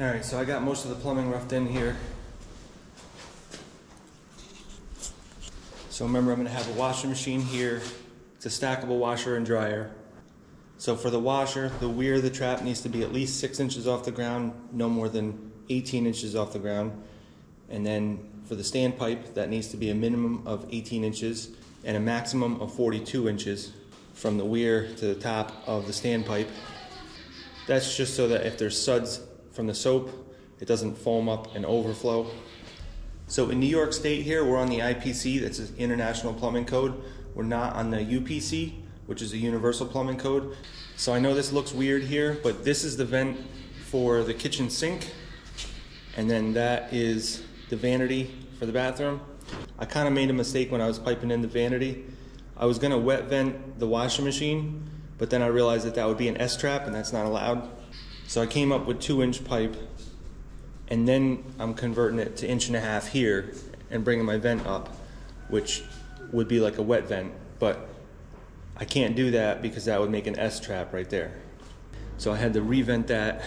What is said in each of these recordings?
All right, so I got most of the plumbing roughed in here. So remember, I'm gonna have a washing machine here. It's a stackable washer and dryer. So for the washer, the weir of the trap needs to be at least six inches off the ground, no more than 18 inches off the ground. And then for the standpipe, that needs to be a minimum of 18 inches and a maximum of 42 inches from the weir to the top of the standpipe. That's just so that if there's suds from the soap, it doesn't foam up and overflow. So in New York State here, we're on the IPC, that's the International Plumbing Code. We're not on the UPC, which is a Universal Plumbing Code. So I know this looks weird here, but this is the vent for the kitchen sink. And then that is the vanity for the bathroom. I kind of made a mistake when I was piping in the vanity. I was gonna wet vent the washing machine, but then I realized that that would be an S-trap and that's not allowed. So I came up with two inch pipe and then I'm converting it to inch and a half here and bringing my vent up, which would be like a wet vent, but I can't do that because that would make an S-trap right there. So I had to revent that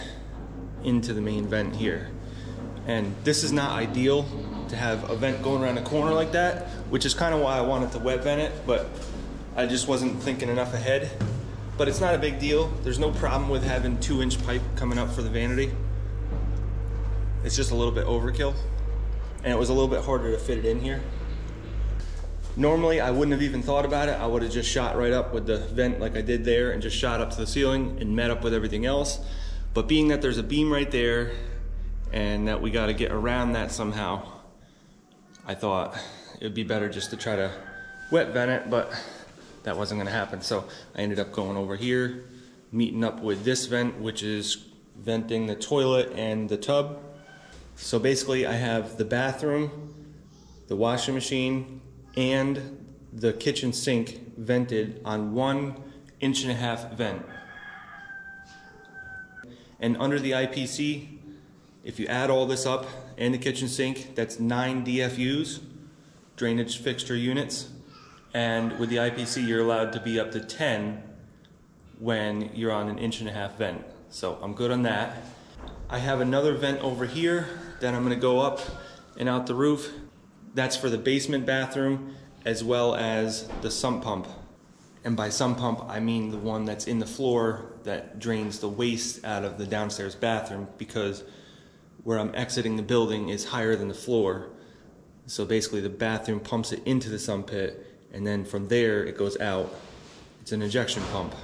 into the main vent here. And this is not ideal to have a vent going around a corner like that, which is kind of why I wanted to wet vent it, but I just wasn't thinking enough ahead. But it's not a big deal. There's no problem with having two inch pipe coming up for the vanity. It's just a little bit overkill. And it was a little bit harder to fit it in here. Normally, I wouldn't have even thought about it. I would have just shot right up with the vent like I did there and just shot up to the ceiling and met up with everything else. But being that there's a beam right there and that we got to get around that somehow, I thought it would be better just to try to wet vent it, but that wasn't going to happen. So I ended up going over here, meeting up with this vent, which is venting the toilet and the tub. So basically, I have the bathroom, the washing machine, and the kitchen sink vented on one inch and a half vent. And under the IPC, if you add all this up and the kitchen sink, that's nine DFUs, drainage fixture units. And with the IPC, you're allowed to be up to 10 when you're on an inch and a half vent. So I'm good on that. I have another vent over here that I'm gonna go up and out the roof. That's for the basement bathroom as well as the sump pump. And by sump pump, I mean the one that's in the floor that drains the waste out of the downstairs bathroom because where I'm exiting the building is higher than the floor. So basically the bathroom pumps it into the sump pit and then from there it goes out. It's an injection pump.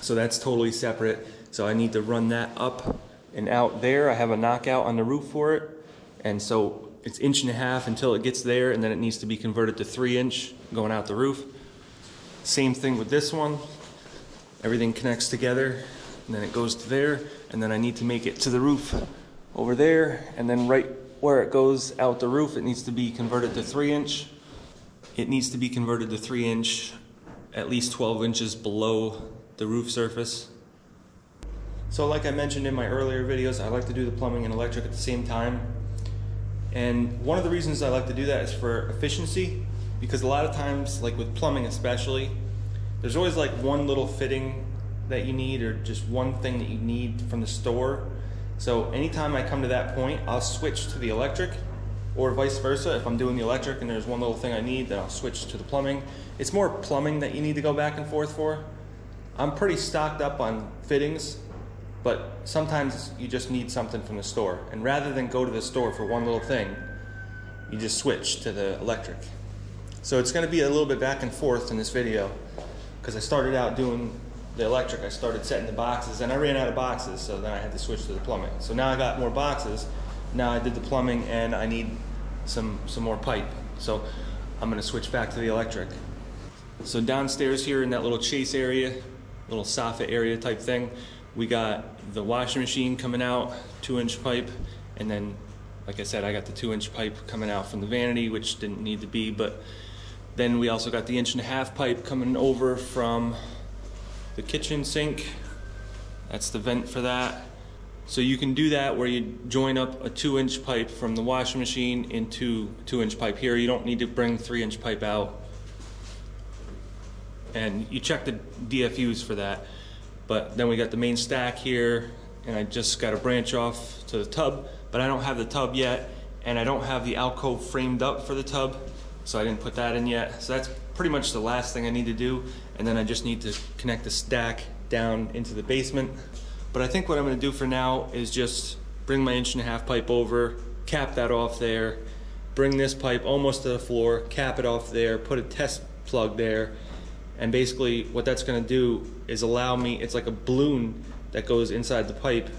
So that's totally separate. So I need to run that up and out there. I have a knockout on the roof for it. And so it's inch and a half until it gets there and then it needs to be converted to three inch going out the roof. Same thing with this one. Everything connects together and then it goes to there and then I need to make it to the roof over there and then right where it goes out the roof it needs to be converted to three inch. It needs to be converted to three inch at least 12 inches below the roof surface. So like I mentioned in my earlier videos, I like to do the plumbing and electric at the same time. And one of the reasons I like to do that is for efficiency, because a lot of times, like with plumbing especially, there's always like one little fitting that you need or just one thing that you need from the store. So anytime I come to that point, I'll switch to the electric or vice versa. If I'm doing the electric and there's one little thing I need, then I'll switch to the plumbing. It's more plumbing that you need to go back and forth for. I'm pretty stocked up on fittings, but sometimes you just need something from the store. And rather than go to the store for one little thing, you just switch to the electric. So it's going to be a little bit back and forth in this video because I started out doing the electric. I started setting the boxes and I ran out of boxes, so then I had to switch to the plumbing. So now I got more boxes. Now I did the plumbing and I need some some more pipe. So I'm to switch back to the electric. So downstairs here in that little chase area, little soffit area type thing, we got the washing machine coming out, two inch pipe, and then, like I said, I got the two inch pipe coming out from the vanity, which didn't need to be, but then we also got the inch and a half pipe coming over from the kitchen sink. That's the vent for that. So you can do that where you join up a two inch pipe from the washing machine into two inch pipe here. You don't need to bring three inch pipe out. And you check the DFUs for that. But then we got the main stack here, and I just got a branch off to the tub, but I don't have the tub yet, and I don't have the alcove framed up for the tub, so I didn't put that in yet. So that's pretty much the last thing I need to do, and then I just need to connect the stack down into the basement. But I think what I'm gonna do for now is just bring my inch and a half pipe over, cap that off there, bring this pipe almost to the floor, cap it off there, put a test plug there, and basically what that's gonna do is allow me, it's like a balloon that goes inside the pipe,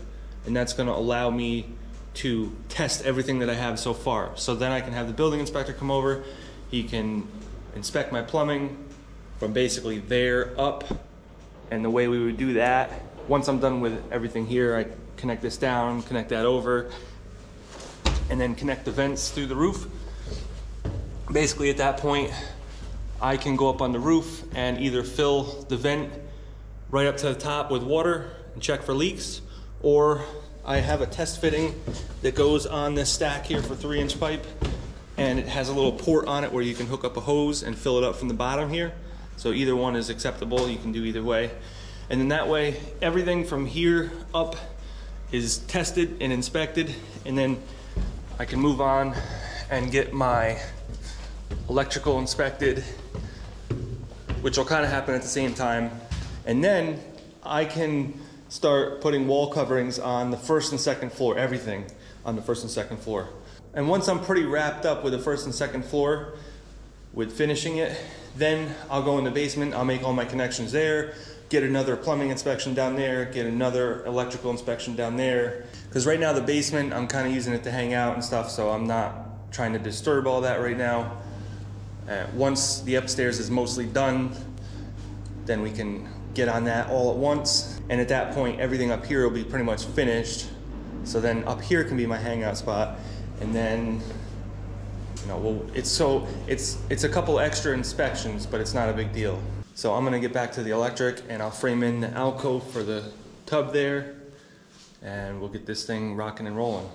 and that's gonna allow me to test everything that I have so far. So then I can have the building inspector come over, he can inspect my plumbing from basically there up, and the way we would do that, once I'm done with everything here, I connect this down, connect that over, and then connect the vents through the roof. Basically at that point, I can go up on the roof and either fill the vent right up to the top with water and check for leaks, or I have a test fitting that goes on this stack here for three inch pipe and it has a little port on it where you can hook up a hose and fill it up from the bottom here. So either one is acceptable, you can do either way. And then that way, everything from here up is tested and inspected and then I can move on and get my electrical inspected, which will kind of happen at the same time. And then I can start putting wall coverings on the first and second floor, everything on the first and second floor. And once I'm pretty wrapped up with the first and second floor, with finishing it, then I'll go in the basement, I'll make all my connections there, get another plumbing inspection down there, get another electrical inspection down there. Because right now the basement, I'm kind of using it to hang out and stuff, so I'm not trying to disturb all that right now. Uh, once the upstairs is mostly done, then we can get on that all at once. And at that point, everything up here will be pretty much finished. So then up here can be my hangout spot. And then, you know, well, it's so, it's, it's a couple extra inspections, but it's not a big deal. So I'm gonna get back to the electric and I'll frame in the alcove for the tub there and we'll get this thing rocking and rolling.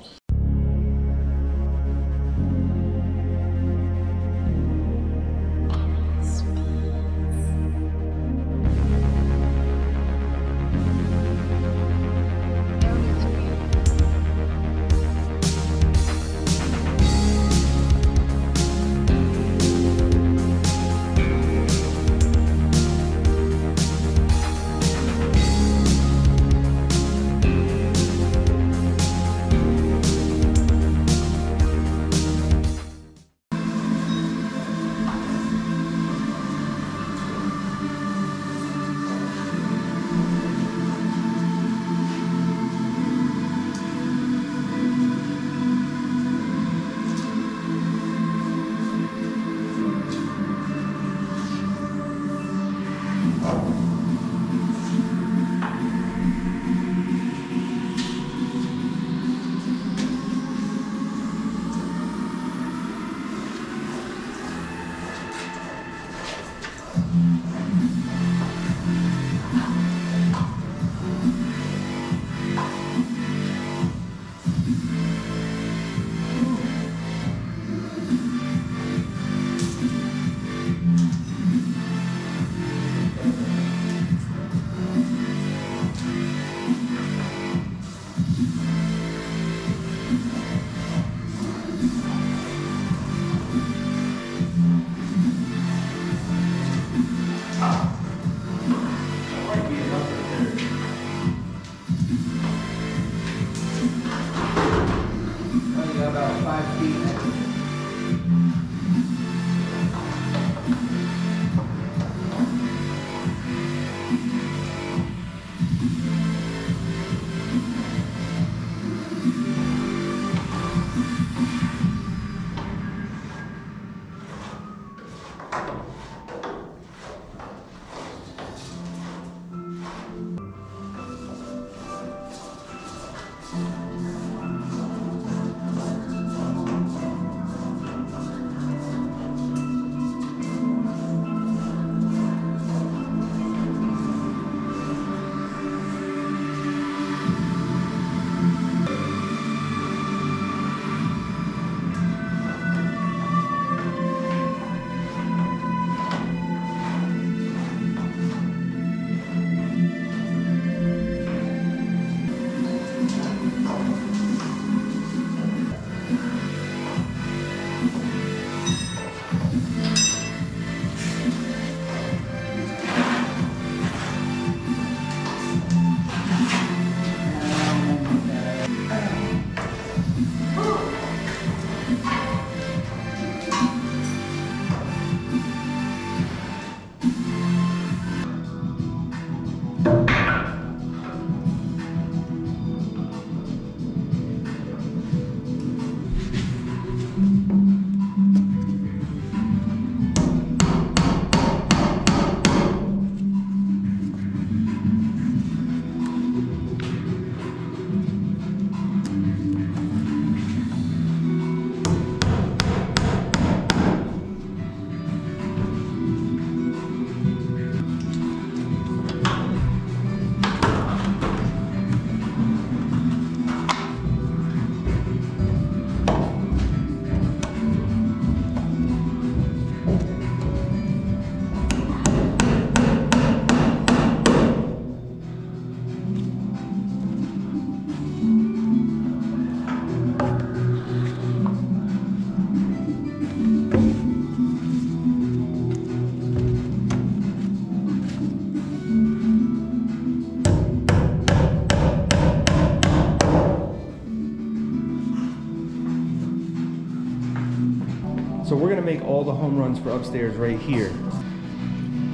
All the home runs for upstairs right here.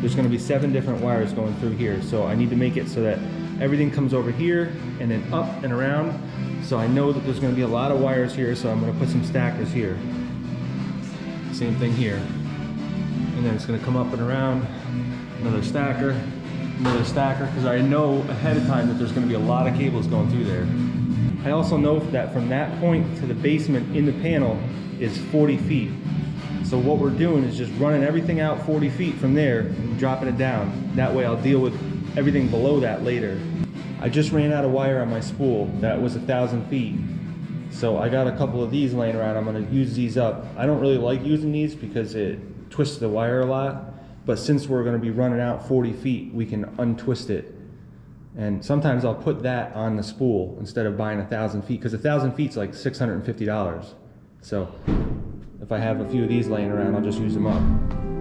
There's gonna be seven different wires going through here, so I need to make it so that everything comes over here and then up and around. So I know that there's gonna be a lot of wires here, so I'm gonna put some stackers here. Same thing here. And then it's gonna come up and around, another stacker, another stacker, because I know ahead of time that there's gonna be a lot of cables going through there. I also know that from that point to the basement in the panel is 40 feet. So what we're doing is just running everything out 40 feet from there and dropping it down. That way I'll deal with everything below that later. I just ran out of wire on my spool that was a thousand feet. So I got a couple of these laying around. I'm gonna use these up. I don't really like using these because it twists the wire a lot. But since we're gonna be running out 40 feet, we can untwist it. And sometimes I'll put that on the spool instead of buying a thousand feet, because a thousand feet's like $650. So if I have a few of these laying around, I'll just use them up.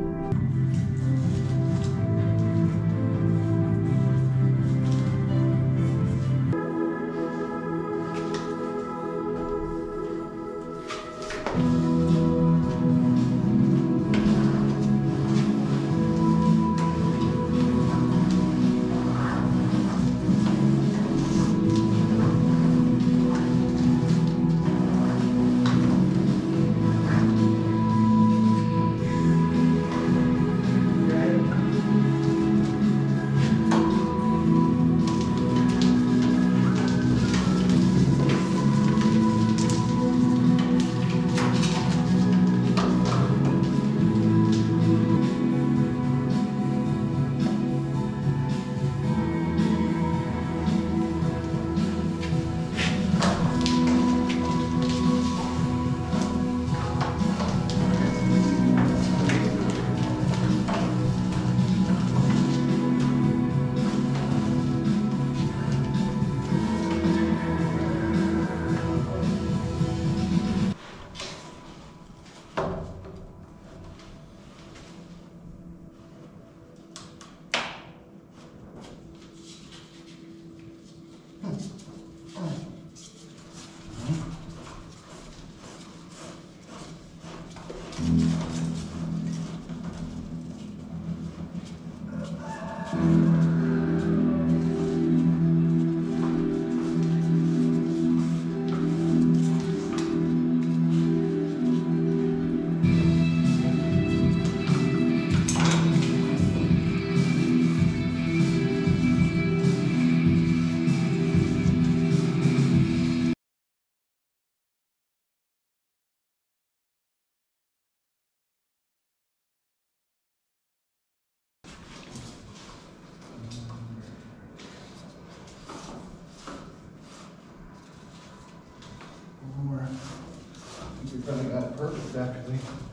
Perfect.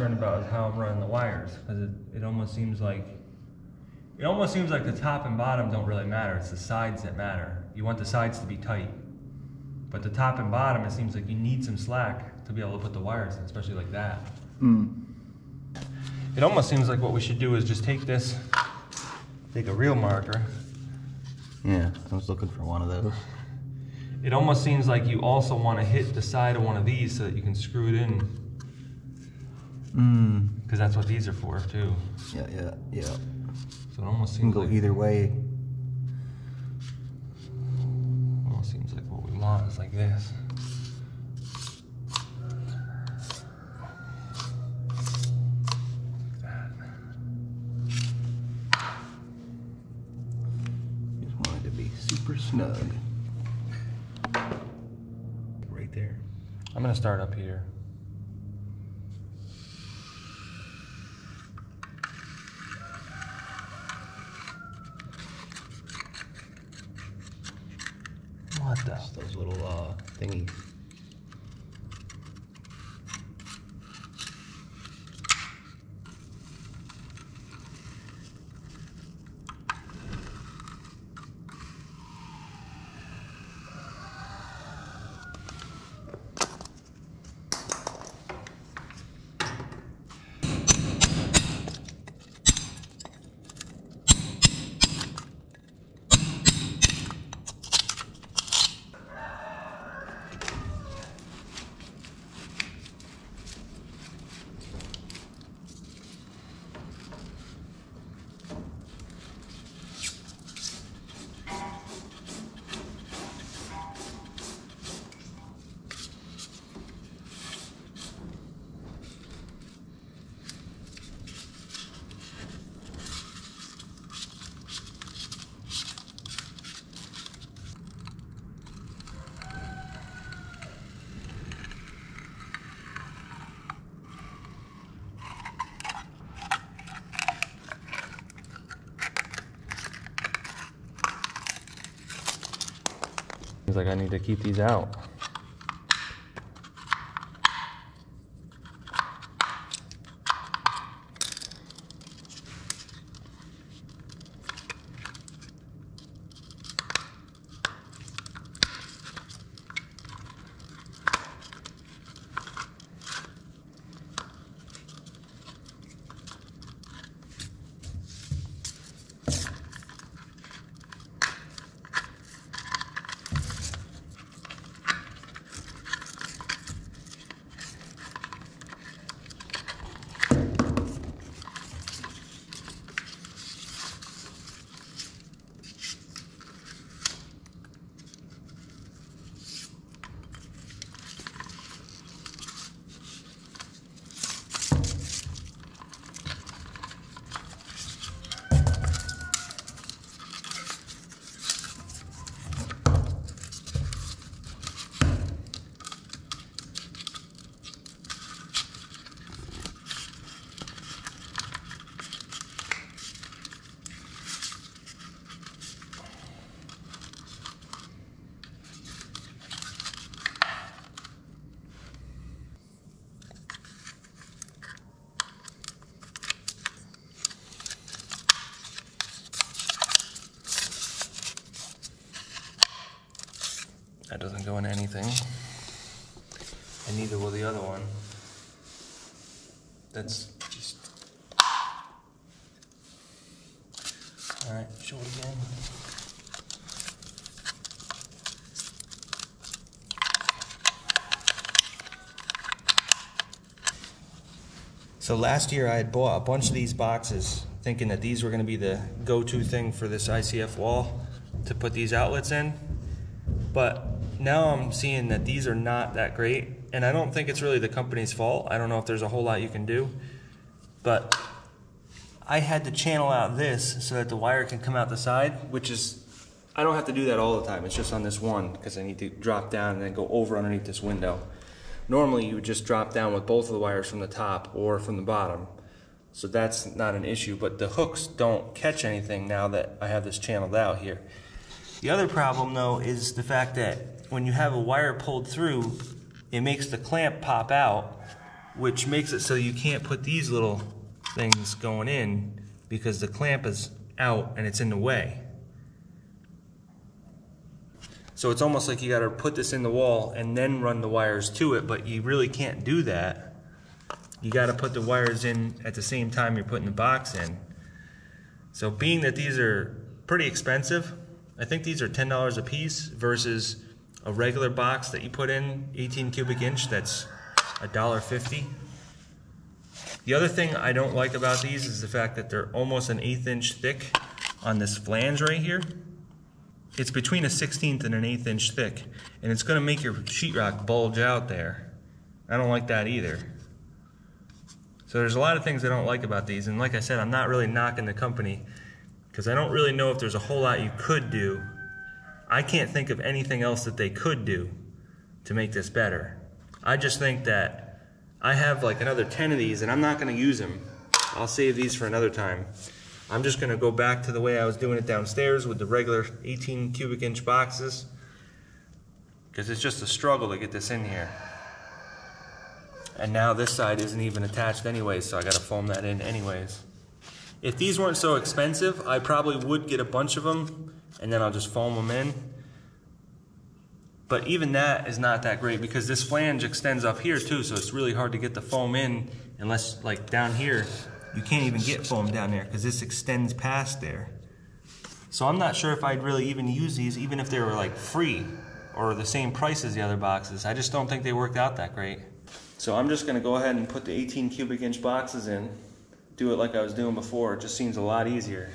Concerned about is how I'm running the wires, because it, it almost seems like it almost seems like the top and bottom don't really matter. It's the sides that matter. You want the sides to be tight, but the top and bottom, it seems like you need some slack to be able to put the wires in, especially like that. Hmm. It almost seems like what we should do is just take this, take a real marker. Yeah, I was looking for one of those. It almost seems like you also want to hit the side of one of these so that you can screw it in, Mm. because that's what these are for too. Yeah, yeah, yeah. So it almost You can seems go like either way. almost seems like what we want is like this. Just wanted to be super snug. Right there. I'm gonna start up here. What the? Just those little uh thingies. I need to keep these out. That doesn't go in anything. And neither will the other one. That's just. Alright, show it again. So last year I had bought a bunch of these boxes thinking that these were going to be the go-to thing for this ICF wall to put these outlets in. But now I'm seeing that these are not that great, and I don't think it's really the company's fault. I don't know if there's a whole lot you can do, but I had to channel out this so that the wire can come out the side, which is I don't have to do that all the time. It's just on this one because I need to drop down and then go over underneath this window. Normally you would just drop down with both of the wires from the top or from the bottom. So that's not an issue, but the hooks don't catch anything now that I have this channeled out here. The other problem though is the fact that when you have a wire pulled through, it makes the clamp pop out, which makes it so you can't put these little things going in because the clamp is out and it's in the way. So it's almost like you gotta put this in the wall and then run the wires to it, but you really can't do that. You gotta put the wires in at the same time you're putting the box in. So being that these are pretty expensive, I think these are ten dollars a piece versus a regular box that you put in 18 cubic inch that's a dollar fifty. The other thing I don't like about these is the fact that they're almost an eighth inch thick on this flange right here. It's between a 16th and an eighth inch thick, and it's gonna make your sheetrock bulge out there. I don't like that either. So there's a lot of things I don't like about these, and like I said, I'm not really knocking the company because I don't really know if there's a whole lot you could do. I can't think of anything else that they could do to make this better. I just think that I have like another 10 of these and I'm not going to use them. I'll save these for another time. I'm just going to go back to the way I was doing it downstairs with the regular 18 cubic inch boxes because it's just a struggle to get this in here. And now this side isn't even attached anyway, so I got to foam that in anyways. If these weren't so expensive, I probably would get a bunch of them and then I'll just foam them in. But even that is not that great because this flange extends up here too, so it's really hard to get the foam in unless like down here, you can't even get foam down there because this extends past there. So I'm not sure if I'd really even use these even if they were like free or the same price as the other boxes. I just don't think they worked out that great. So I'm just gonna go ahead and put the 18 cubic inch boxes in, do it like I was doing before. It just seems a lot easier.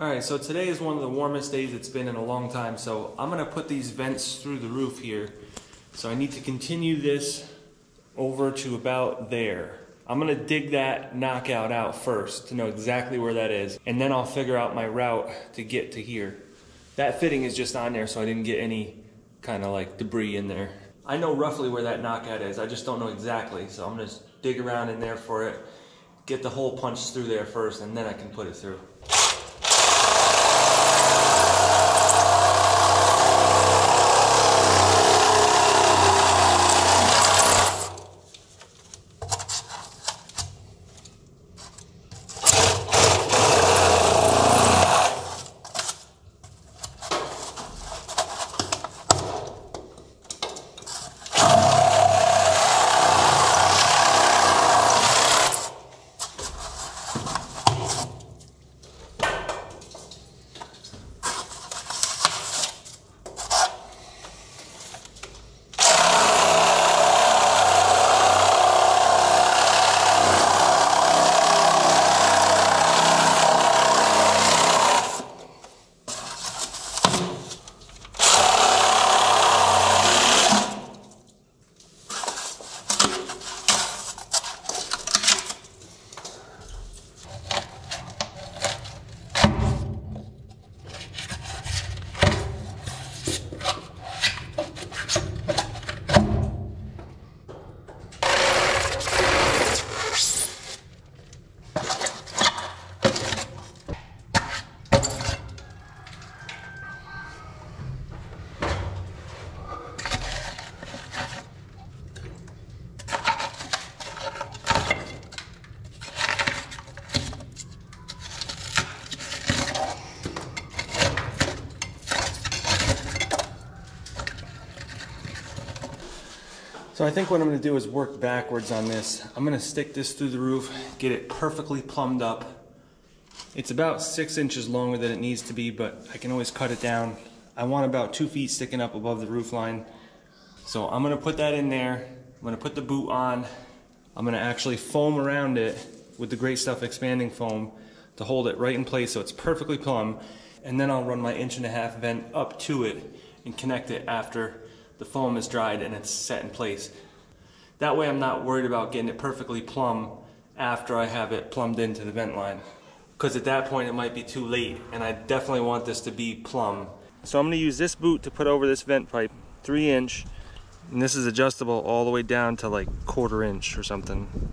All right, so today is one of the warmest days it's been in a long time, so I'm gonna put these vents through the roof here. So I need to continue this over to about there. I'm gonna dig that knockout out first to know exactly where that is, and then I'll figure out my route to get to here. That fitting is just on there, so I didn't get any kind of like debris in there. I know roughly where that knockout is, I just don't know exactly, so I'm gonna dig around in there for it, get the hole punched through there first, and then I can put it through. So I think what I'm gonna do is work backwards on this. I'm gonna stick this through the roof, get it perfectly plumbed up. It's about six inches longer than it needs to be, but I can always cut it down. I want about two feet sticking up above the roof line. So I'm gonna put that in there. I'm gonna put the boot on. I'm gonna actually foam around it with the Great Stuff expanding foam to hold it right in place so it's perfectly plumb. And then I'll run my inch and a half vent up to it and connect it after the foam is dried and it's set in place. That way I'm not worried about getting it perfectly plumb after I have it plumbed into the vent line. Because at that point it might be too late and I definitely want this to be plumb. So I'm going to use this boot to put over this vent pipe, three inch, and this is adjustable all the way down to like quarter inch or something.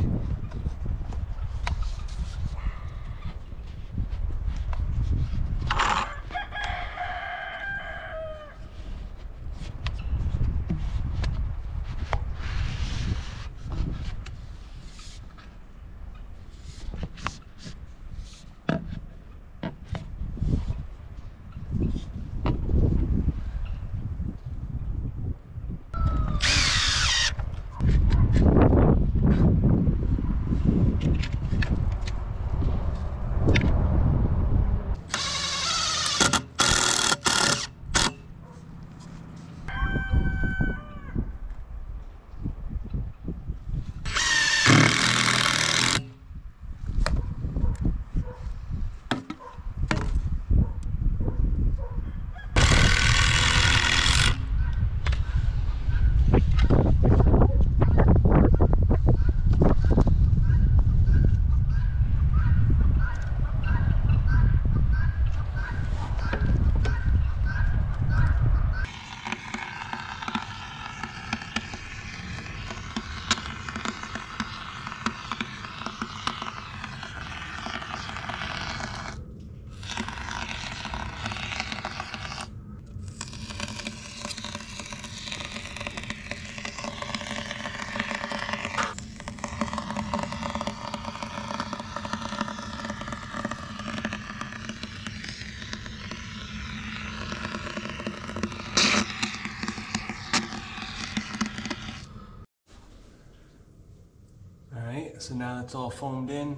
It's all foamed in.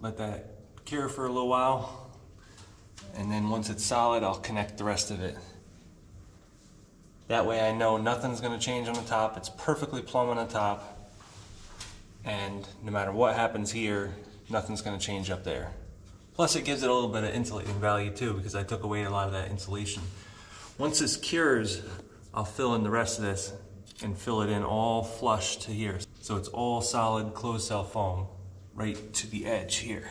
Let that cure for a little while. And then once it's solid, I'll connect the rest of it. That way I know nothing's gonna change on the top. It's perfectly plumb on the top. And no matter what happens here, nothing's gonna change up there. Plus it gives it a little bit of insulating value too because I took away a lot of that insulation. Once this cures, I'll fill in the rest of this and fill it in all flush to here. So it's all solid closed cell foam right to the edge here.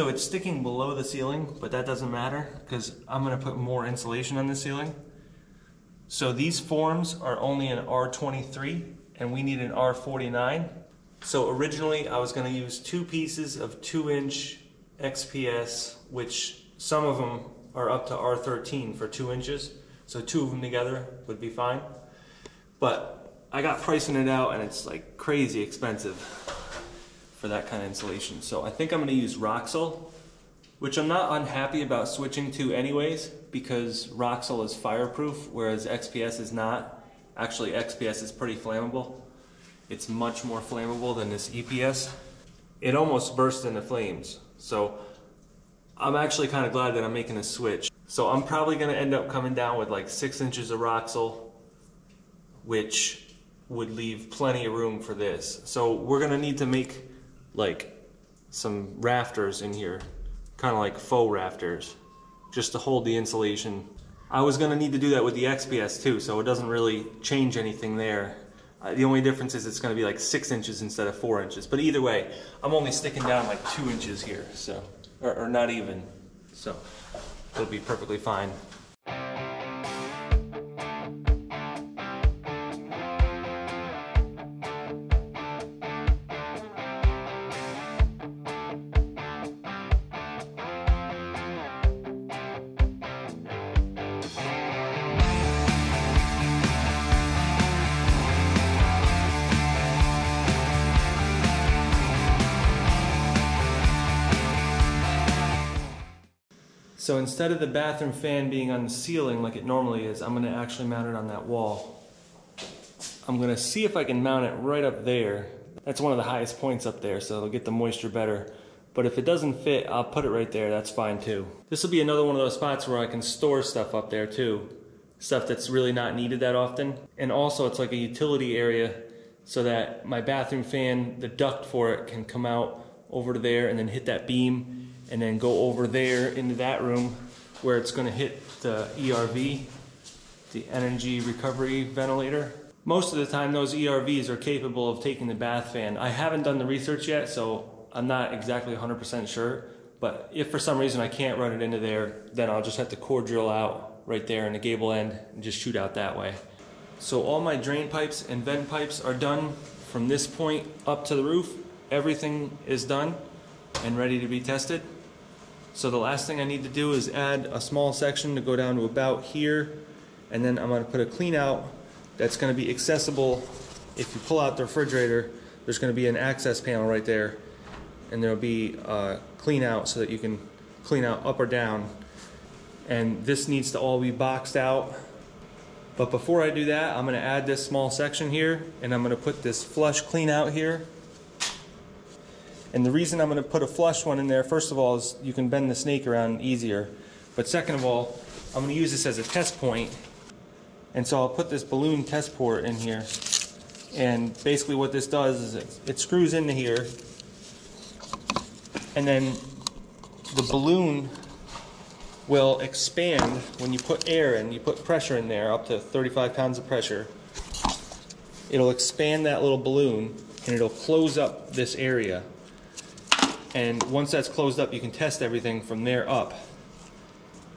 So it's sticking below the ceiling, but that doesn't matter because I'm gonna put more insulation on the ceiling. So these forms are only an R23 and we need an R49. So originally I was gonna use two pieces of two inch XPS, which some of them are up to R13 for two inches. So two of them together would be fine. But I got pricing it out and it's like crazy expensive for that kind of insulation. So I think I'm gonna use Roxul, which I'm not unhappy about switching to anyways, because Roxul is fireproof, whereas XPS is not. Actually, XPS is pretty flammable. It's much more flammable than this EPS. It almost burst into flames. So I'm actually kind of glad that I'm making a switch. So I'm probably gonna end up coming down with like six inches of Roxul, which would leave plenty of room for this. So we're gonna need to make like some rafters in here, kind of like faux rafters, just to hold the insulation. I was gonna need to do that with the XPS too, so it doesn't really change anything there. Uh, the only difference is it's gonna be like six inches instead of four inches. But either way, I'm only sticking down like two inches here, so, or, or not even. So it'll be perfectly fine. Instead of the bathroom fan being on the ceiling like it normally is, I'm gonna actually mount it on that wall. I'm gonna see if I can mount it right up there. That's one of the highest points up there, so it'll get the moisture better. But if it doesn't fit, I'll put it right there, that's fine too. This will be another one of those spots where I can store stuff up there too. Stuff that's really not needed that often. And also it's like a utility area so that my bathroom fan, the duct for it can come out over to there and then hit that beam and then go over there into that room where it's going to hit the ERV, the energy recovery ventilator. Most of the time those ERVs are capable of taking the bath fan. I haven't done the research yet, so I'm not exactly 100% sure. But if for some reason I can't run it into there, then I'll just have to core drill out right there in the gable end and just shoot out that way. So all my drain pipes and vent pipes are done from this point up to the roof. Everything is done and ready to be tested. So the last thing I need to do is add a small section to go down to about here. And then I'm gonna put a clean out that's gonna be accessible. If you pull out the refrigerator, there's gonna be an access panel right there. And there'll be a clean out so that you can clean out up or down. And this needs to all be boxed out. But before I do that, I'm gonna add this small section here and I'm gonna put this flush clean out here. And the reason I'm going to put a flush one in there, first of all, is you can bend the snake around easier. But second of all, I'm going to use this as a test point. And so I'll put this balloon test port in here. And basically what this does is it, it screws into here. And then the balloon will expand when you put air in. You put pressure in there, up to 35 pounds of pressure. It'll expand that little balloon and it'll close up this area. And once that's closed up, you can test everything from there up.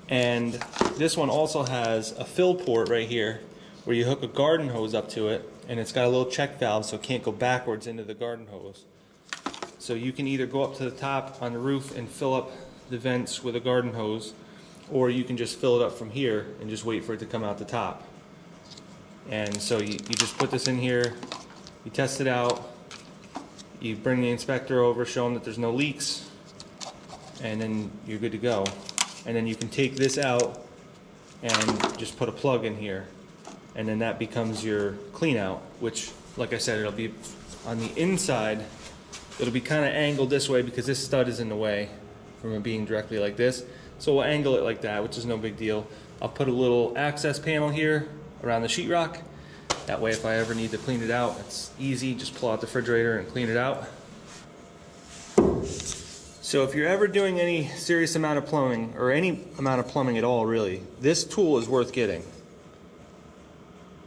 And this one also has a fill port right here where you hook a garden hose up to it and it's got a little check valve so it can't go backwards into the garden hose. So you can either go up to the top on the roof and fill up the vents with a garden hose or you can just fill it up from here and just wait for it to come out the top. And so you, you just put this in here, you test it out, you bring the inspector over, show them that there's no leaks, and then you're good to go. And then you can take this out and just put a plug in here. And then that becomes your clean out, which, like I said, it'll be on the inside. It'll be kind of angled this way because this stud is in the way from it being directly like this. So we'll angle it like that, which is no big deal. I'll put a little access panel here around the sheetrock that way if I ever need to clean it out, it's easy, just pull out the refrigerator and clean it out. So if you're ever doing any serious amount of plumbing, or any amount of plumbing at all really, this tool is worth getting.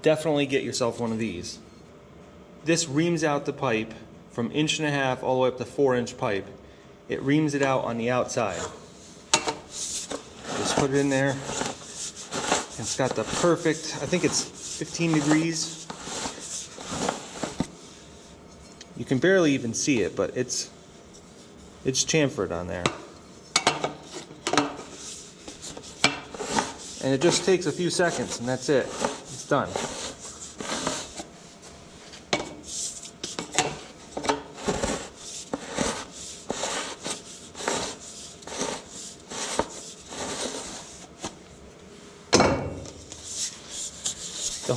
Definitely get yourself one of these. This reams out the pipe from inch and a half all the way up to four inch pipe. It reams it out on the outside. Just put it in there. It's got the perfect, I think it's 15 degrees. You can barely even see it, but it's it's chamfered on there. And it just takes a few seconds and that's it. It's done.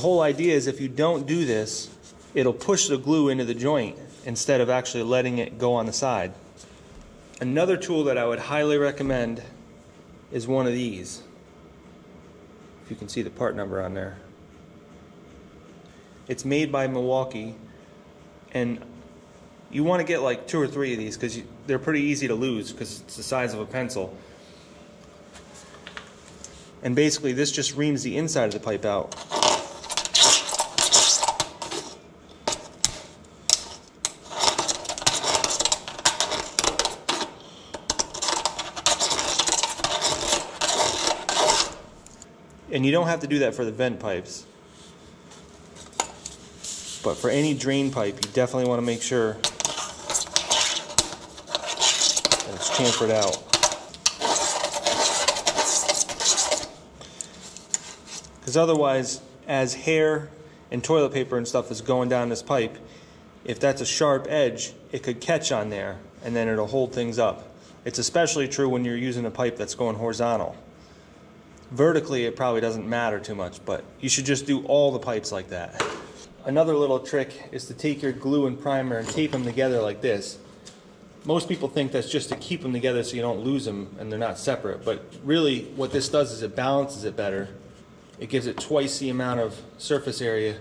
Whole idea is if you don't do this, it'll push the glue into the joint instead of actually letting it go on the side. Another tool that I would highly recommend is one of these. If you can see the part number on there. It's made by Milwaukee, and you want to get like two or three of these because they're pretty easy to lose because it's the size of a pencil. And basically, this just reams the inside of the pipe out. And you don't have to do that for the vent pipes. But for any drain pipe, you definitely want to make sure that it's chamfered out. Because otherwise, as hair and toilet paper and stuff is going down this pipe, if that's a sharp edge, it could catch on there and then it'll hold things up. It's especially true when you're using a pipe that's going horizontal. Vertically, it probably doesn't matter too much, but you should just do all the pipes like that. Another little trick is to take your glue and primer and tape them together like this. Most people think that's just to keep them together so you don't lose them and they're not separate, but really what this does is it balances it better. It gives it twice the amount of surface area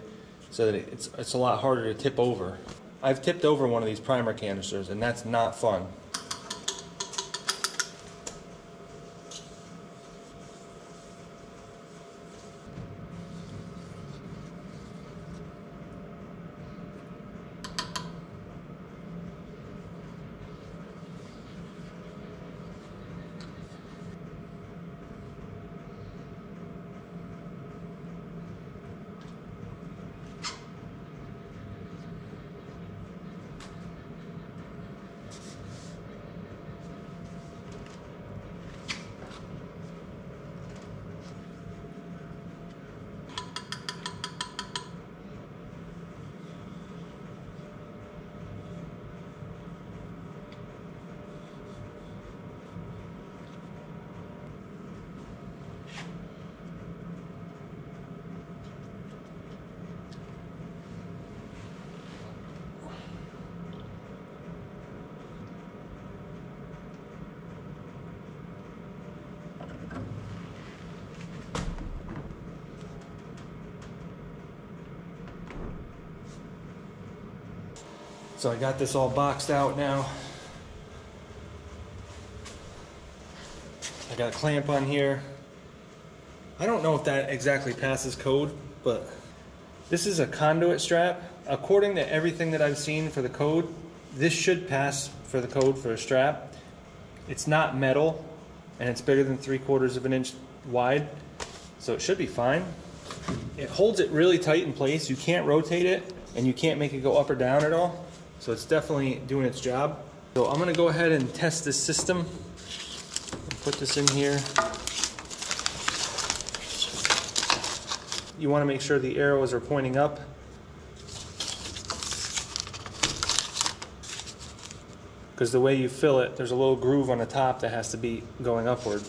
so that it's, it's a lot harder to tip over. I've tipped over one of these primer canisters and that's not fun. So I got this all boxed out now. I got a clamp on here. I don't know if that exactly passes code, but this is a conduit strap. According to everything that I've seen for the code, this should pass for the code for a strap. It's not metal, and it's bigger than three quarters of an inch wide, so it should be fine. It holds it really tight in place. You can't rotate it, and you can't make it go up or down at all. So it's definitely doing its job. So I'm gonna go ahead and test this system. Put this in here. You wanna make sure the arrows are pointing up. Because the way you fill it, there's a little groove on the top that has to be going upward.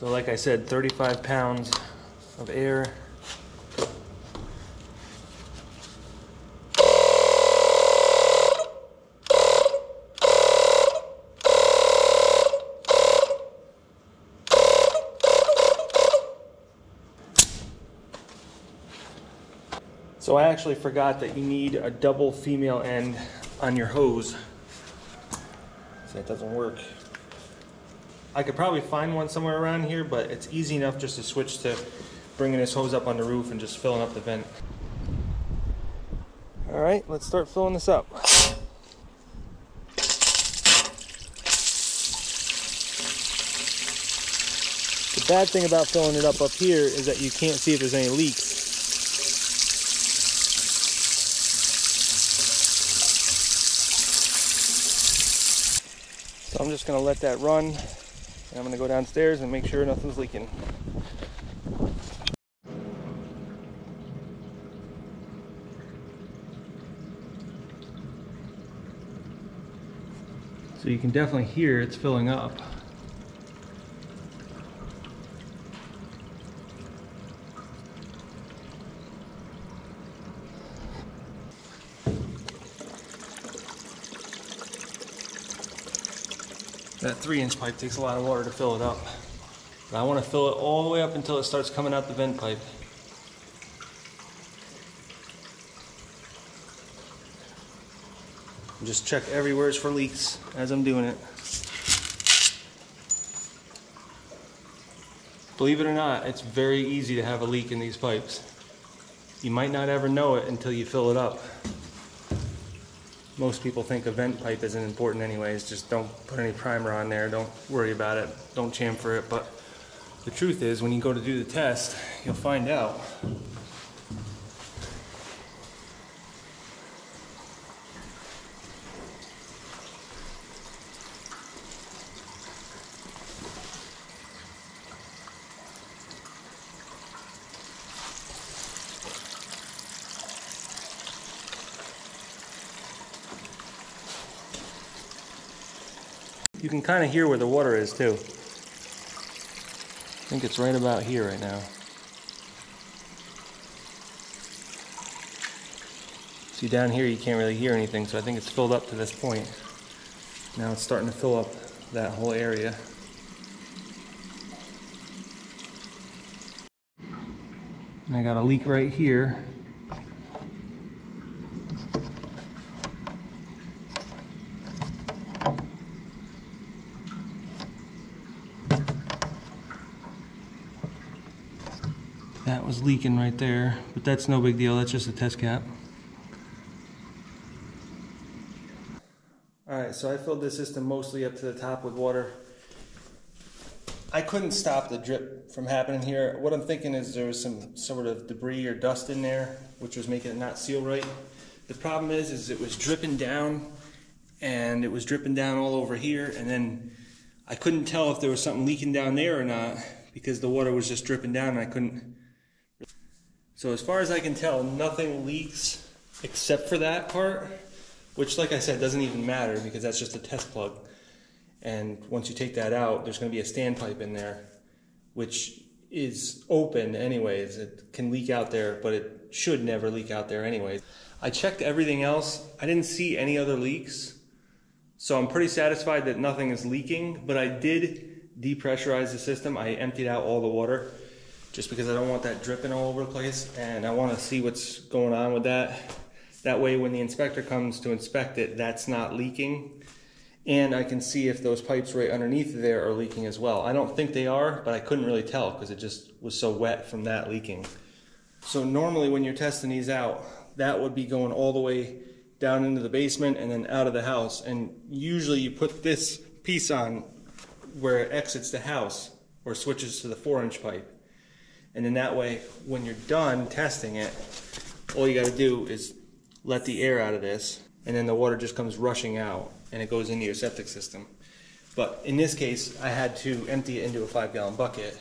So like I said, 35 pounds of air. So I actually forgot that you need a double female end on your hose. So that doesn't work. I could probably find one somewhere around here, but it's easy enough just to switch to bringing this hose up on the roof and just filling up the vent. All right, let's start filling this up. The bad thing about filling it up up here is that you can't see if there's any leaks. So I'm just gonna let that run. And I'm gonna go downstairs and make sure nothing's leaking. So you can definitely hear it's filling up. Three inch pipe takes a lot of water to fill it up. But I want to fill it all the way up until it starts coming out the vent pipe. Just check everywhere for leaks as I'm doing it. Believe it or not, it's very easy to have a leak in these pipes. You might not ever know it until you fill it up. Most people think a vent pipe isn't important anyways, just don't put any primer on there, don't worry about it, don't chamfer it, but the truth is when you go to do the test, you'll find out. Kind of hear where the water is too. I think it's right about here right now. See down here you can't really hear anything, so I think it's filled up to this point. Now it's starting to fill up that whole area. And I got a leak right here. That leaking right there, but that's no big deal. That's just a test cap. All right, so I filled this system mostly up to the top with water. I couldn't stop the drip from happening here. What I'm thinking is there was some sort of debris or dust in there, which was making it not seal right. The problem is, is it was dripping down, and it was dripping down all over here, and then I couldn't tell if there was something leaking down there or not because the water was just dripping down, and I couldn't so as far as I can tell, nothing leaks except for that part, which like I said, doesn't even matter because that's just a test plug. And once you take that out, there's gonna be a standpipe in there, which is open anyways. It can leak out there, but it should never leak out there anyways. I checked everything else. I didn't see any other leaks. So I'm pretty satisfied that nothing is leaking, but I did depressurize the system. I emptied out all the water just because I don't want that dripping all over the place and I want to see what's going on with that. That way when the inspector comes to inspect it, that's not leaking. And I can see if those pipes right underneath there are leaking as well. I don't think they are, but I couldn't really tell because it just was so wet from that leaking. So normally when you're testing these out, that would be going all the way down into the basement and then out of the house. And usually you put this piece on where it exits the house or switches to the four inch pipe. And then that way, when you're done testing it, all you got to do is let the air out of this, and then the water just comes rushing out, and it goes into your septic system. But in this case, I had to empty it into a five gallon bucket,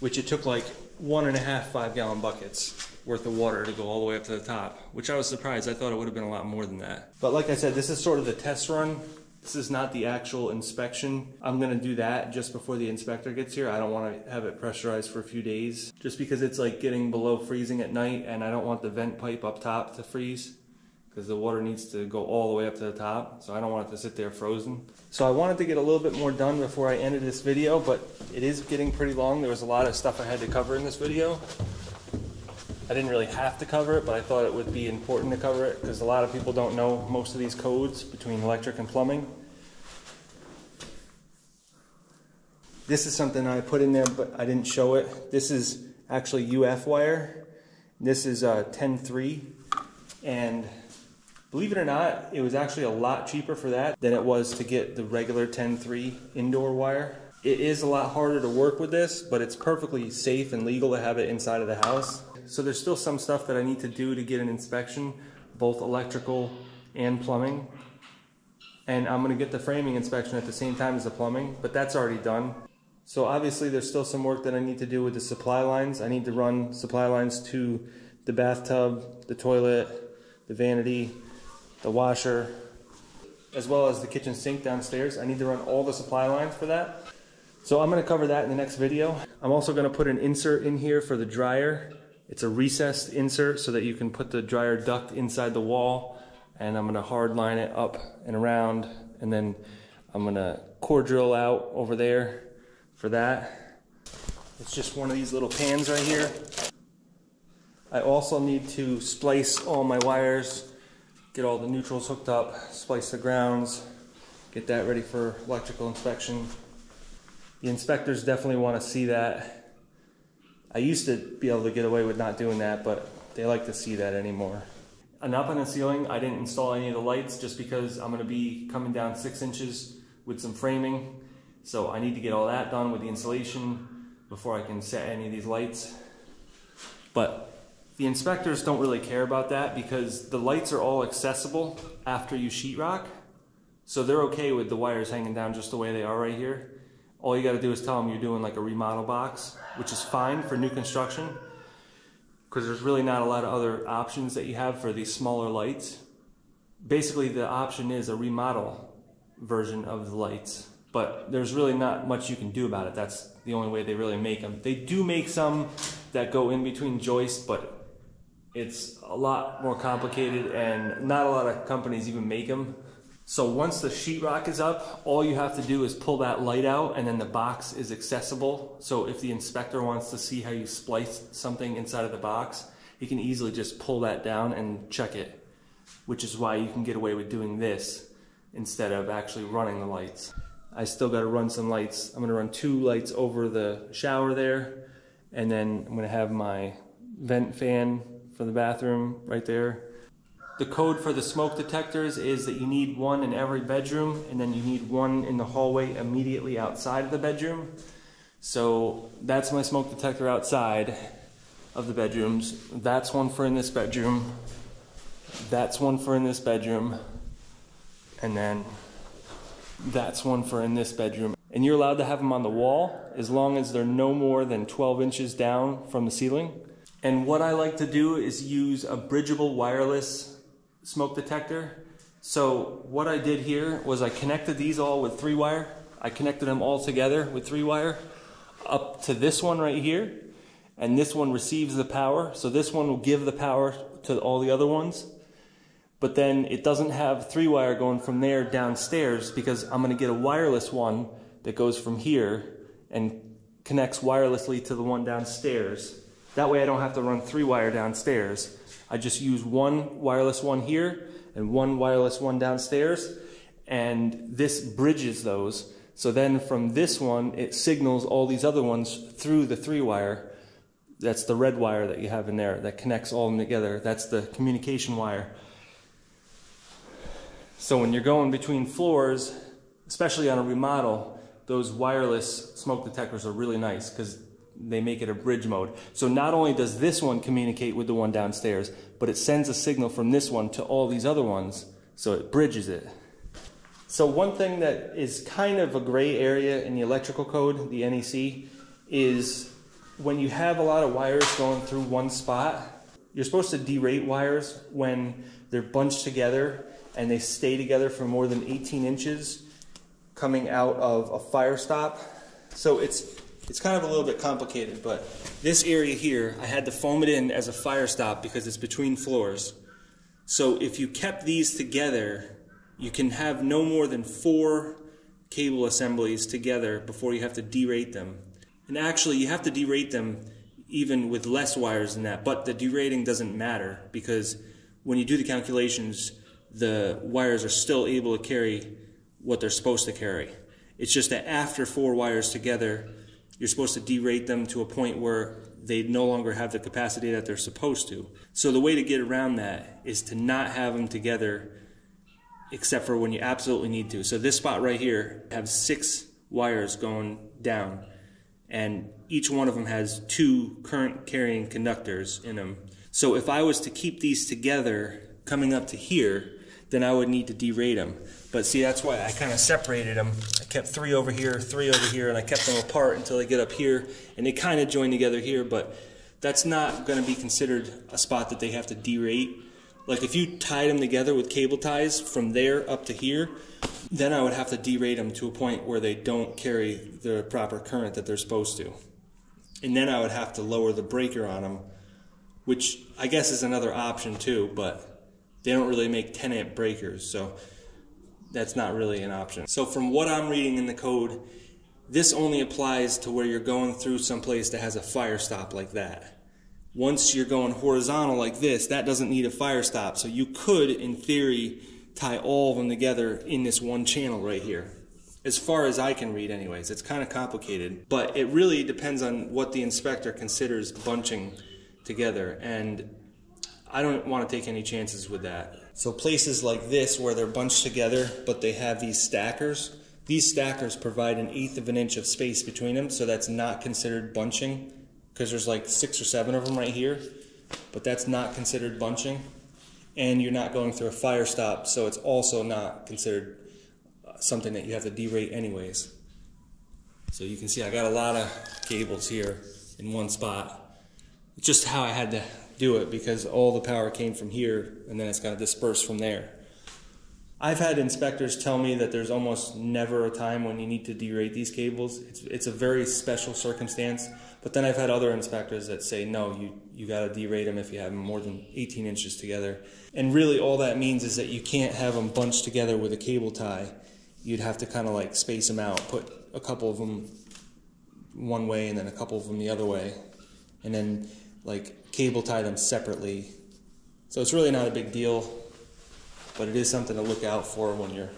which it took like one and a half five gallon buckets worth of water to go all the way up to the top, which I was surprised. I thought it would have been a lot more than that. But like I said, this is sort of the test run. This is not the actual inspection. I'm gonna do that just before the inspector gets here. I don't wanna have it pressurized for a few days, just because it's like getting below freezing at night and I don't want the vent pipe up top to freeze because the water needs to go all the way up to the top, so I don't want it to sit there frozen. So I wanted to get a little bit more done before I ended this video, but it is getting pretty long. There was a lot of stuff I had to cover in this video. I didn't really have to cover it, but I thought it would be important to cover it because a lot of people don't know most of these codes between electric and plumbing. This is something I put in there, but I didn't show it. This is actually UF wire. This is uh, 10.3, and believe it or not, it was actually a lot cheaper for that than it was to get the regular 10-3 indoor wire. It is a lot harder to work with this, but it's perfectly safe and legal to have it inside of the house. So there's still some stuff that I need to do to get an inspection, both electrical and plumbing. And I'm gonna get the framing inspection at the same time as the plumbing, but that's already done. So obviously there's still some work that I need to do with the supply lines. I need to run supply lines to the bathtub, the toilet, the vanity, the washer. as well as the kitchen sink downstairs. I need to run all the supply lines for that. So I'm gonna cover that in the next video. I'm also gonna put an insert in here for the dryer. It's a recessed insert so that you can put the dryer duct inside the wall and I'm gonna hard line it up and around and then I'm gonna core drill out over there for that. It's just one of these little pans right here. I also need to splice all my wires, get all the neutrals hooked up, splice the grounds, get that ready for electrical inspection. The inspectors definitely want to see that. I used to be able to get away with not doing that, but they like to see that anymore. And up on the ceiling, I didn't install any of the lights just because I'm going to be coming down six inches with some framing. So I need to get all that done with the insulation before I can set any of these lights. But the inspectors don't really care about that because the lights are all accessible after you sheetrock. So they're okay with the wires hanging down just the way they are right here. All you got to do is tell them you're doing like a remodel box, which is fine for new construction because there's really not a lot of other options that you have for these smaller lights. Basically, the option is a remodel version of the lights, but there's really not much you can do about it. That's the only way they really make them. They do make some that go in between joists, but it's a lot more complicated and not a lot of companies even make them. So once the sheetrock is up, all you have to do is pull that light out and then the box is accessible. So if the inspector wants to see how you splice something inside of the box, he can easily just pull that down and check it, which is why you can get away with doing this instead of actually running the lights. I still got to run some lights. I'm going to run two lights over the shower there and then I'm going to have my vent fan for the bathroom right there the code for the smoke detectors is that you need one in every bedroom and then you need one in the hallway immediately outside of the bedroom. So that's my smoke detector outside of the bedrooms. That's one for in this bedroom. That's one for in this bedroom. And then that's one for in this bedroom. And you're allowed to have them on the wall as long as they're no more than 12 inches down from the ceiling. And what I like to do is use a bridgeable wireless smoke detector. So what I did here was I connected these all with three wire. I connected them all together with three wire up to this one right here. And this one receives the power. So this one will give the power to all the other ones. But then it doesn't have three wire going from there downstairs because I'm going to get a wireless one that goes from here and connects wirelessly to the one downstairs. That way I don't have to run three wire downstairs. I just use one wireless one here and one wireless one downstairs, and this bridges those. So then from this one, it signals all these other ones through the three wire. That's the red wire that you have in there that connects all of them together. That's the communication wire. So when you're going between floors, especially on a remodel, those wireless smoke detectors are really nice because they make it a bridge mode. So not only does this one communicate with the one downstairs, but it sends a signal from this one to all these other ones, so it bridges it. So one thing that is kind of a gray area in the electrical code, the NEC, is when you have a lot of wires going through one spot, you're supposed to derate wires when they're bunched together and they stay together for more than 18 inches coming out of a fire stop. So it's it's kind of a little bit complicated, but this area here, I had to foam it in as a fire stop because it's between floors. So if you kept these together, you can have no more than four cable assemblies together before you have to derate them. And actually, you have to derate them even with less wires than that, but the derating doesn't matter because when you do the calculations, the wires are still able to carry what they're supposed to carry. It's just that after four wires together, you're supposed to derate them to a point where they no longer have the capacity that they're supposed to. So the way to get around that is to not have them together except for when you absolutely need to. So this spot right here has six wires going down and each one of them has two current carrying conductors in them. So if I was to keep these together coming up to here, then I would need to derate them. But see, that's why I kind of separated them. I kept three over here, three over here, and I kept them apart until they get up here, and they kind of join together here, but that's not going to be considered a spot that they have to derate. Like if you tied them together with cable ties from there up to here, then I would have to derate them to a point where they don't carry the proper current that they're supposed to. And then I would have to lower the breaker on them, which I guess is another option too, but they don't really make 10 amp breakers, so that's not really an option. So from what I'm reading in the code, this only applies to where you're going through someplace that has a fire stop like that. Once you're going horizontal like this, that doesn't need a fire stop. So you could, in theory, tie all of them together in this one channel right here. As far as I can read anyways, it's kind of complicated, but it really depends on what the inspector considers bunching together. And I don't want to take any chances with that. So places like this where they're bunched together, but they have these stackers, these stackers provide an eighth of an inch of space between them, so that's not considered bunching because there's like six or seven of them right here, but that's not considered bunching. And you're not going through a fire stop, so it's also not considered uh, something that you have to derate anyways. So you can see I got a lot of cables here in one spot. Just how I had to do it because all the power came from here and then it's got to disperse from there. I've had inspectors tell me that there's almost never a time when you need to derate these cables. It's, it's a very special circumstance. But then I've had other inspectors that say, no, you, you got to derate them if you have them more than 18 inches together. And really all that means is that you can't have them bunched together with a cable tie. You'd have to kind of like space them out, put a couple of them one way and then a couple of them the other way. And then like cable tie them separately. So it's really not a big deal but it is something to look out for when you're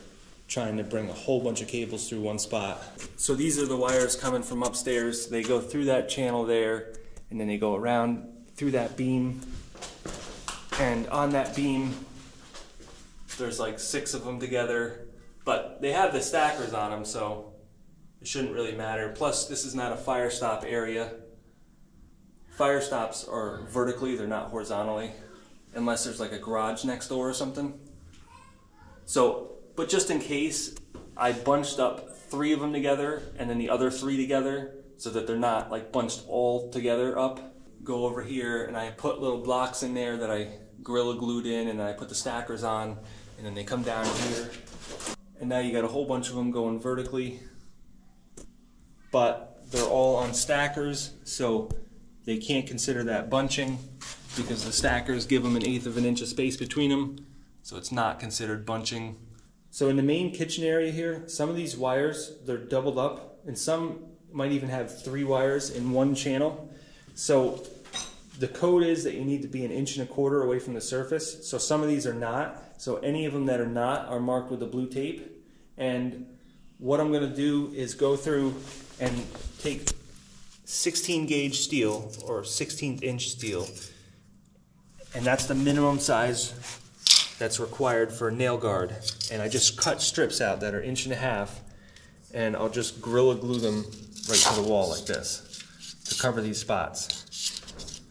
trying to bring a whole bunch of cables through one spot. So these are the wires coming from upstairs. They go through that channel there, and then they go around through that beam. And on that beam, there's like six of them together, but they have the stackers on them, so it shouldn't really matter. Plus, this is not a fire stop area. Fire stops are vertically, they're not horizontally, unless there's like a garage next door or something. So, but just in case, I bunched up three of them together and then the other three together so that they're not like bunched all together up. Go over here and I put little blocks in there that I Gorilla glued in and then I put the stackers on and then they come down here. And now you got a whole bunch of them going vertically. But they're all on stackers, so they can't consider that bunching because the stackers give them an eighth of an inch of space between them so it's not considered bunching. So in the main kitchen area here, some of these wires, they're doubled up, and some might even have three wires in one channel. So the code is that you need to be an inch and a quarter away from the surface. So some of these are not. So any of them that are not are marked with the blue tape. And what I'm gonna do is go through and take 16 gauge steel or 16th inch steel. And that's the minimum size that's required for a nail guard. And I just cut strips out that are inch and a half and I'll just Gorilla Glue them right to the wall like this to cover these spots.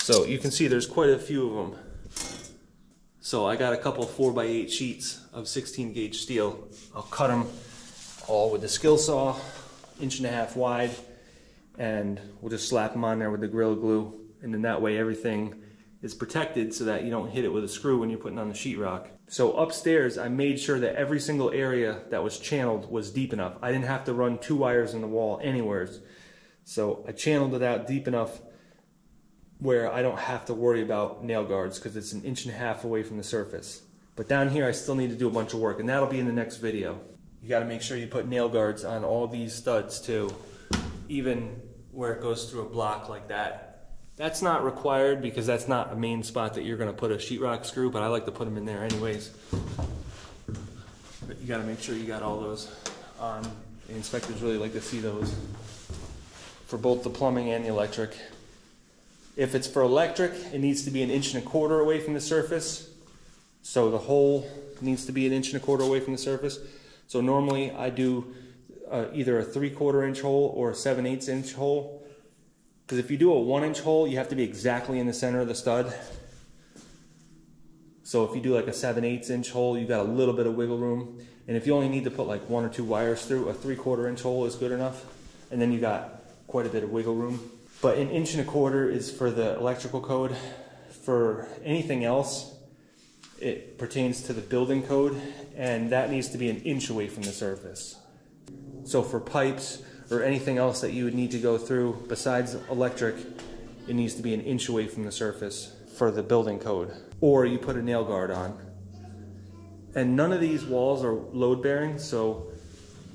So you can see there's quite a few of them. So I got a couple 4x8 sheets of 16 gauge steel. I'll cut them all with the skill saw, inch and a half wide, and we'll just slap them on there with the Gorilla Glue. And then that way everything is protected so that you don't hit it with a screw when you're putting on the sheetrock. So upstairs, I made sure that every single area that was channeled was deep enough. I didn't have to run two wires in the wall anywhere. So I channeled it out deep enough where I don't have to worry about nail guards because it's an inch and a half away from the surface. But down here, I still need to do a bunch of work and that'll be in the next video. You gotta make sure you put nail guards on all these studs too, even where it goes through a block like that. That's not required because that's not a main spot that you're gonna put a sheetrock screw, but I like to put them in there anyways. But you gotta make sure you got all those on. The inspectors really like to see those for both the plumbing and the electric. If it's for electric, it needs to be an inch and a quarter away from the surface. So the hole needs to be an inch and a quarter away from the surface. So normally I do uh, either a three quarter inch hole or a seven eighths inch hole because if you do a one inch hole, you have to be exactly in the center of the stud. So if you do like a seven eighths inch hole, you've got a little bit of wiggle room. And if you only need to put like one or two wires through, a 3 quarter inch hole is good enough. And then you got quite a bit of wiggle room. But an inch and a quarter is for the electrical code. For anything else, it pertains to the building code, and that needs to be an inch away from the surface. So for pipes or anything else that you would need to go through besides electric, it needs to be an inch away from the surface for the building code. Or you put a nail guard on. And none of these walls are load bearing, so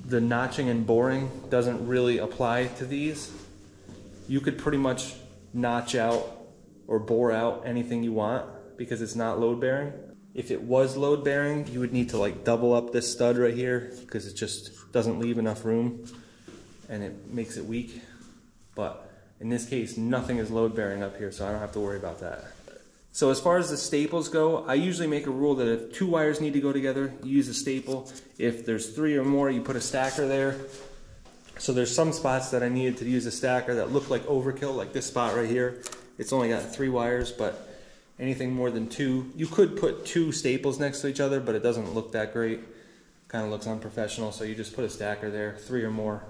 the notching and boring doesn't really apply to these. You could pretty much notch out or bore out anything you want because it's not load bearing. If it was load bearing, you would need to like double up this stud right here because it just doesn't leave enough room and it makes it weak. But in this case, nothing is load bearing up here, so I don't have to worry about that. So as far as the staples go, I usually make a rule that if two wires need to go together, you use a staple. If there's three or more, you put a stacker there. So there's some spots that I needed to use a stacker that look like overkill, like this spot right here. It's only got three wires, but anything more than two, you could put two staples next to each other, but it doesn't look that great. Kind of looks unprofessional, so you just put a stacker there, three or more.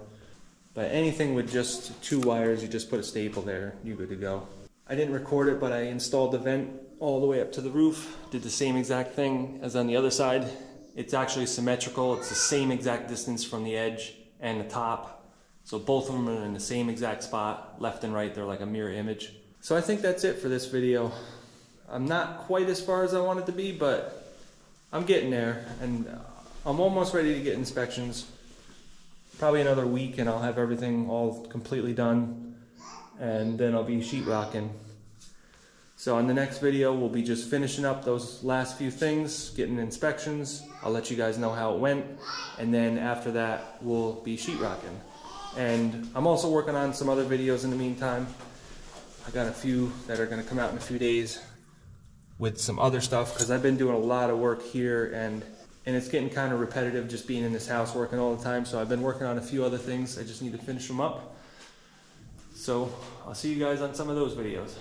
But anything with just two wires, you just put a staple there, you're good to go. I didn't record it, but I installed the vent all the way up to the roof. Did the same exact thing as on the other side. It's actually symmetrical. It's the same exact distance from the edge and the top. So both of them are in the same exact spot, left and right. They're like a mirror image. So I think that's it for this video. I'm not quite as far as I want it to be, but I'm getting there. And I'm almost ready to get inspections. Probably another week and I'll have everything all completely done and then I'll be sheetrocking. So in the next video, we'll be just finishing up those last few things, getting inspections. I'll let you guys know how it went, and then after that, we'll be sheetrocking. And I'm also working on some other videos in the meantime. I got a few that are gonna come out in a few days with some other stuff, because I've been doing a lot of work here, and and it's getting kind of repetitive just being in this house working all the time. So I've been working on a few other things. I just need to finish them up. So I'll see you guys on some of those videos.